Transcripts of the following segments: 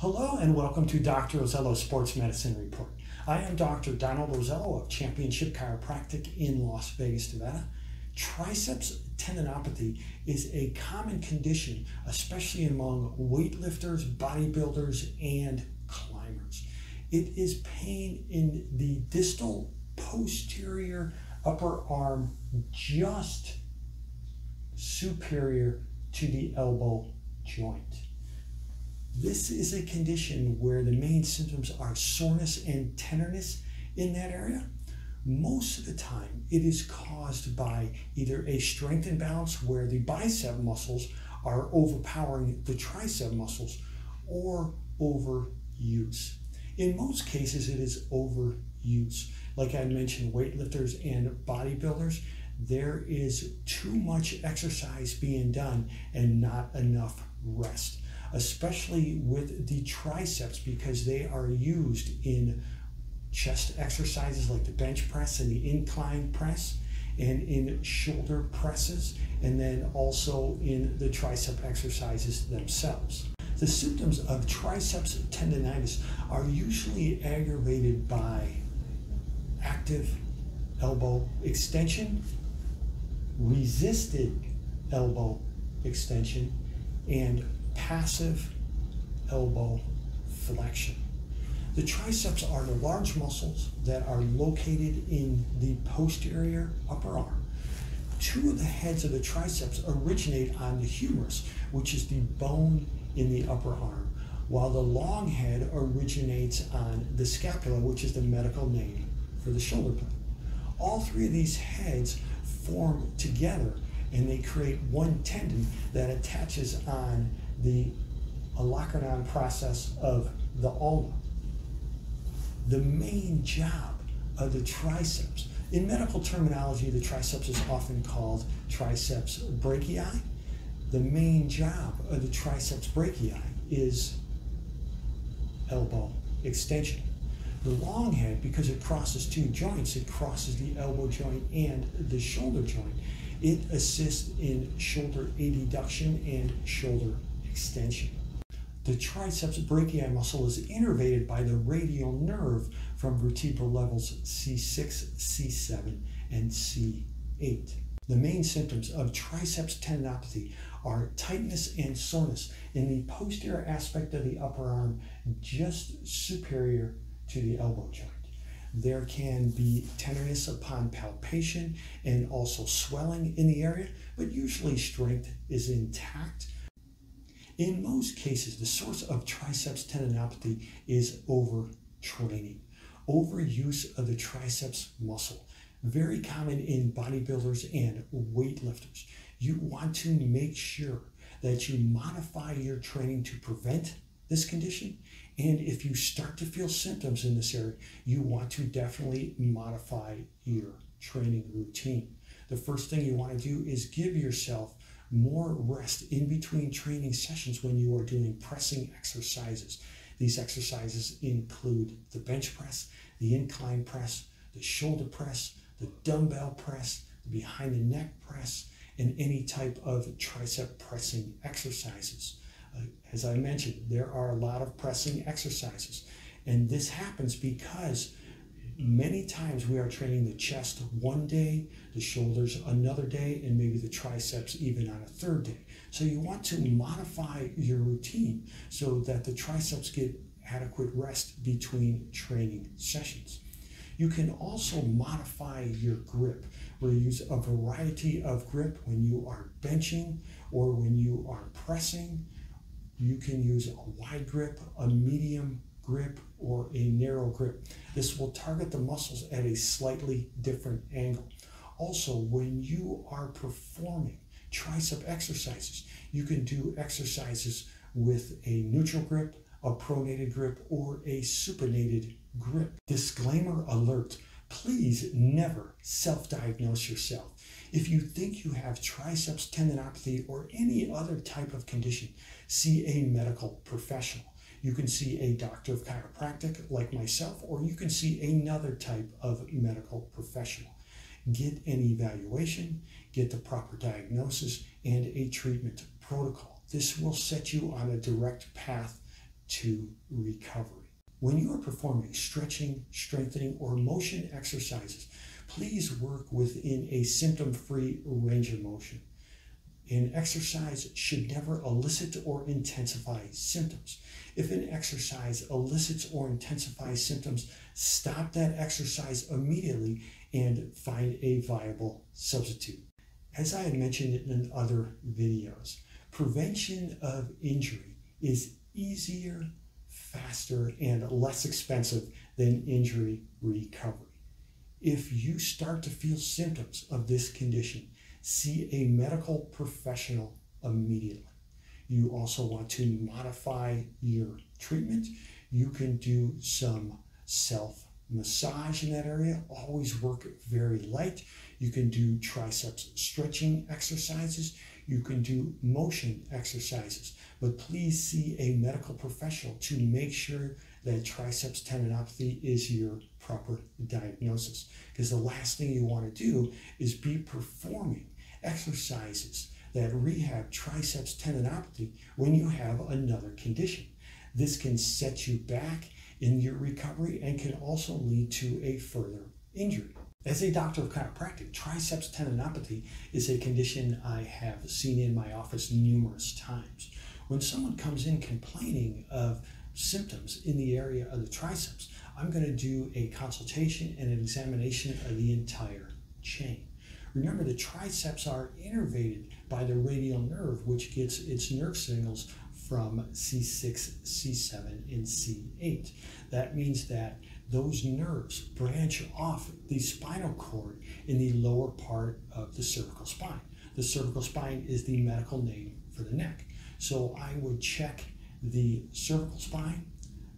Hello and welcome to Dr. Ozello's Sports Medicine Report. I am Dr. Donald Rosello of Championship Chiropractic in Las Vegas, Nevada. Triceps tendinopathy is a common condition, especially among weightlifters, bodybuilders, and climbers. It is pain in the distal posterior upper arm just superior to the elbow joint. This is a condition where the main symptoms are soreness and tenderness in that area. Most of the time, it is caused by either a strength imbalance where the bicep muscles are overpowering the tricep muscles or overuse. In most cases, it is overuse. Like I mentioned, weightlifters and bodybuilders, there is too much exercise being done and not enough rest especially with the triceps because they are used in chest exercises like the bench press and the incline press and in shoulder presses and then also in the tricep exercises themselves. The symptoms of triceps tendonitis are usually aggravated by active elbow extension, resisted elbow extension, and passive elbow flexion. The triceps are the large muscles that are located in the posterior upper arm. Two of the heads of the triceps originate on the humerus, which is the bone in the upper arm, while the long head originates on the scapula, which is the medical name for the shoulder blade. All three of these heads form together and they create one tendon that attaches on the olecranon process of the ulna. The main job of the triceps, in medical terminology, the triceps is often called triceps brachii. The main job of the triceps brachii is elbow extension. The long head, because it crosses two joints, it crosses the elbow joint and the shoulder joint. It assists in shoulder adduction and shoulder extension. The triceps brachii muscle is innervated by the radial nerve from vertebral levels C6, C7, and C8. The main symptoms of triceps tendinopathy are tightness and soreness in the posterior aspect of the upper arm, just superior to the elbow joint. There can be tenderness upon palpation and also swelling in the area, but usually strength is intact in most cases, the source of triceps tendinopathy is overtraining, overuse of the triceps muscle. Very common in bodybuilders and weightlifters. You want to make sure that you modify your training to prevent this condition. And if you start to feel symptoms in this area, you want to definitely modify your training routine. The first thing you want to do is give yourself more rest in between training sessions when you are doing pressing exercises. These exercises include the bench press, the incline press, the shoulder press, the dumbbell press, the behind the neck press, and any type of tricep pressing exercises. Uh, as I mentioned, there are a lot of pressing exercises, and this happens because many times we are training the chest one day, the shoulders another day, and maybe the triceps even on a third day. So you want to modify your routine so that the triceps get adequate rest between training sessions. You can also modify your grip where you use a variety of grip when you are benching or when you are pressing. You can use a wide grip, a medium grip or a narrow grip. This will target the muscles at a slightly different angle. Also, when you are performing tricep exercises, you can do exercises with a neutral grip, a pronated grip, or a supinated grip. Disclaimer alert please never self diagnose yourself. If you think you have triceps tendinopathy or any other type of condition, see a medical professional. You can see a doctor of chiropractic like myself, or you can see another type of medical professional. Get an evaluation, get the proper diagnosis, and a treatment protocol. This will set you on a direct path to recovery. When you are performing stretching, strengthening, or motion exercises, please work within a symptom free range of motion. An exercise should never elicit or intensify symptoms. If an exercise elicits or intensifies symptoms, stop that exercise immediately and find a viable substitute. As I had mentioned in other videos, prevention of injury is easier, faster, and less expensive than injury recovery. If you start to feel symptoms of this condition, see a medical professional immediately. You also want to modify your treatment. You can do some self massage in that area. Always work very light. You can do triceps stretching exercises. You can do motion exercises. But please see a medical professional to make sure that triceps tendinopathy is your proper diagnosis. Because the last thing you want to do is be performing exercises that rehab triceps tendinopathy when you have another condition. This can set you back in your recovery and can also lead to a further injury. As a doctor of chiropractic, triceps tendinopathy is a condition I have seen in my office numerous times. When someone comes in complaining of symptoms in the area of the triceps, I'm going to do a consultation and an examination of the entire chain. Remember, the triceps are innervated by the radial nerve, which gets its nerve signals from C6, C7, and C8. That means that those nerves branch off the spinal cord in the lower part of the cervical spine. The cervical spine is the medical name for the neck. So I would check the cervical spine,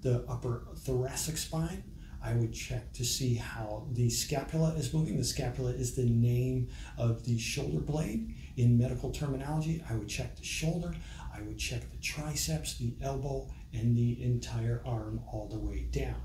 the upper thoracic spine. I would check to see how the scapula is moving. The scapula is the name of the shoulder blade. In medical terminology, I would check the shoulder. I would check the triceps, the elbow, and the entire arm all the way down.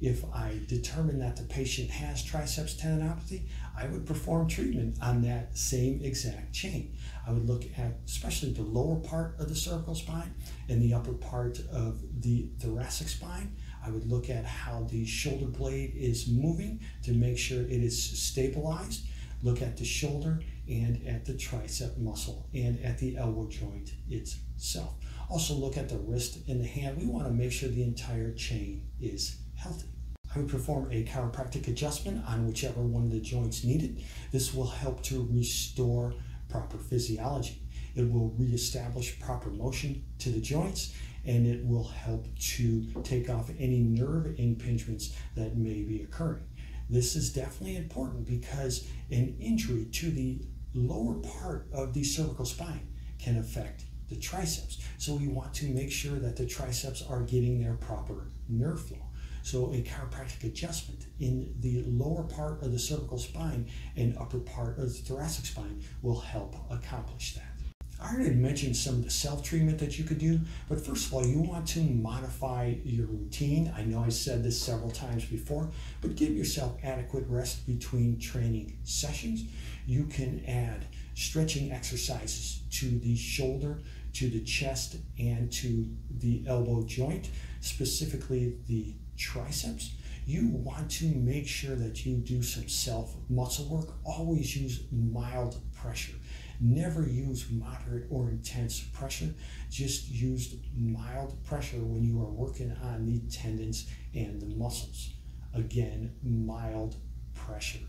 If I determine that the patient has triceps tendinopathy, I would perform treatment on that same exact chain. I would look at especially the lower part of the cervical spine and the upper part of the thoracic spine. I would look at how the shoulder blade is moving to make sure it is stabilized. Look at the shoulder and at the tricep muscle and at the elbow joint itself. Also look at the wrist and the hand. We want to make sure the entire chain is healthy. I would perform a chiropractic adjustment on whichever one of the joints needed. This will help to restore proper physiology. It will reestablish proper motion to the joints and it will help to take off any nerve impingements that may be occurring. This is definitely important because an injury to the lower part of the cervical spine can affect the triceps. So we want to make sure that the triceps are getting their proper nerve flow. So a chiropractic adjustment in the lower part of the cervical spine and upper part of the thoracic spine will help accomplish that. I already mentioned some of the self treatment that you could do, but first of all, you want to modify your routine. I know I said this several times before, but give yourself adequate rest between training sessions. You can add stretching exercises to the shoulder, to the chest, and to the elbow joint, specifically the triceps. You want to make sure that you do some self muscle work. Always use mild pressure. Never use moderate or intense pressure. Just use mild pressure when you are working on the tendons and the muscles. Again, mild pressure.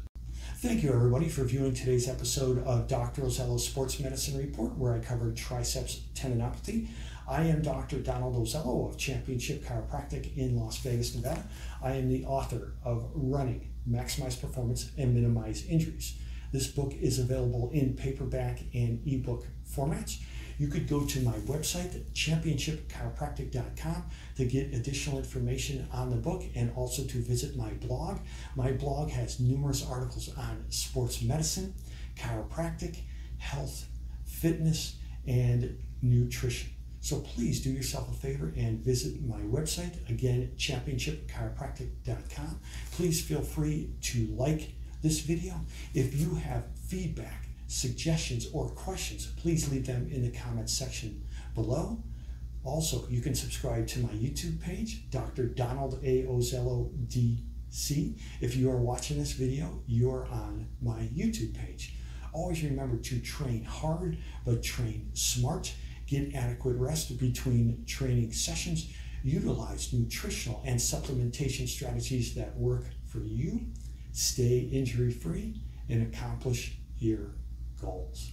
Thank you, everybody, for viewing today's episode of Dr. Ozello's Sports Medicine Report, where I covered triceps tendinopathy. I am Dr. Donald Ozello of Championship Chiropractic in Las Vegas, Nevada. I am the author of Running, Maximize Performance, and Minimize Injuries. This book is available in paperback and ebook formats. You could go to my website, championshipchiropractic.com, to get additional information on the book and also to visit my blog. My blog has numerous articles on sports medicine, chiropractic, health, fitness, and nutrition. So please do yourself a favor and visit my website, again, championshipchiropractic.com. Please feel free to like this video. If you have feedback, suggestions, or questions, please leave them in the comments section below. Also, you can subscribe to my YouTube page, Dr. Donald A. Ozello DC. If you are watching this video, you're on my YouTube page. Always remember to train hard, but train smart. Get adequate rest between training sessions. Utilize nutritional and supplementation strategies that work for you. Stay injury free and accomplish your goals.